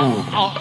哦